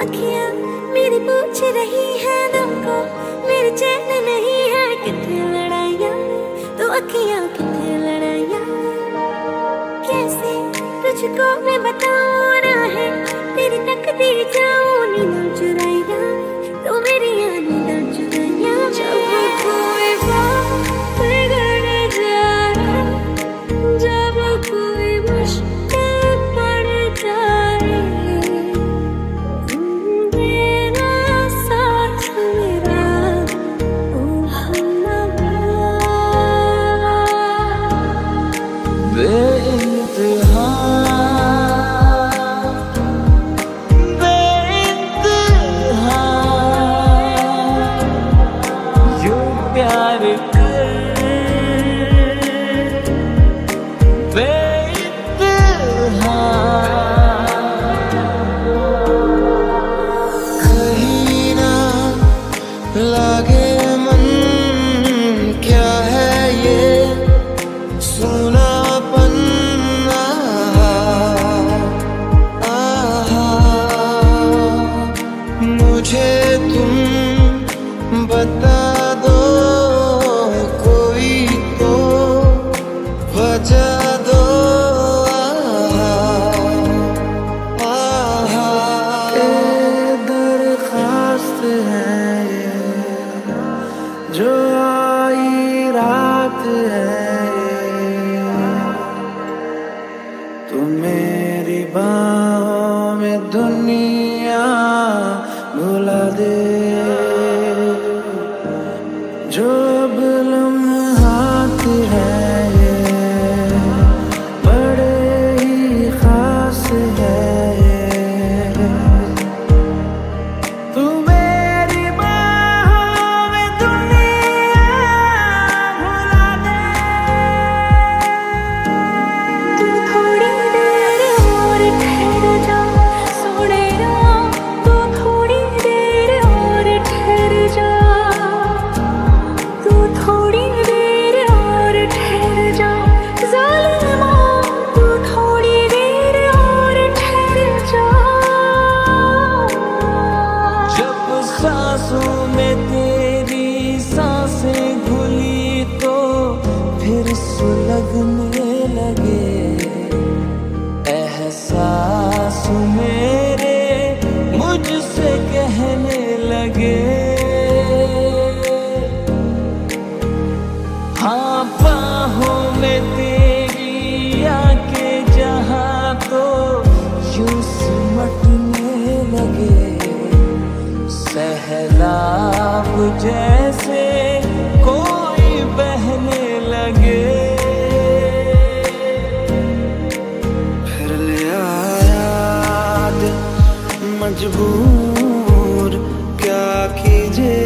अखियाँ मेरी पूछ रही है तुमको। मेरे चैन नहीं है कितने लड़ाइया। तो अखियाँ कितने लड़ाइया। कैसे तुझको मैं बताऊँ ना है? तेरी तकदीर जाऊँ लागे तू मेरी बाहों में दुनिया भुला दे। जो अब फिर सुलगने लगे। एहसास मेरे मुझसे कहने लगे। हाँ बाहों में तेरी आके जहाँ तो यूँ सिमटने लगे। सहलाब जैसे मजबूर क्या कीजे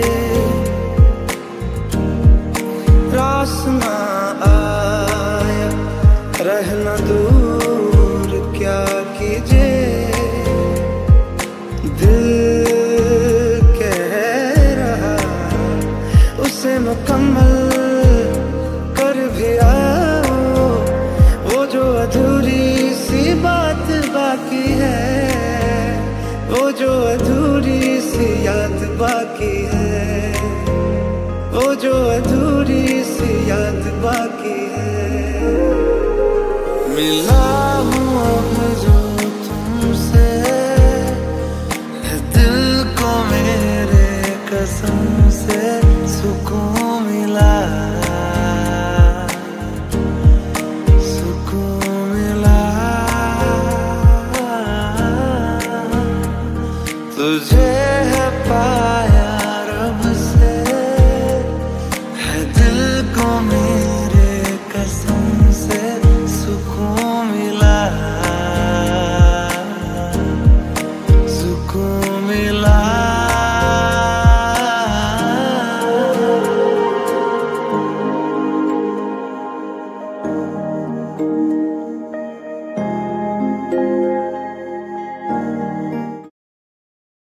रास ना आया रहना दूर। बाकी है। वो जो अधूरी सी याद बाकी है। मिला तुमसे मेरे कसम से सुकून मिला। तुझे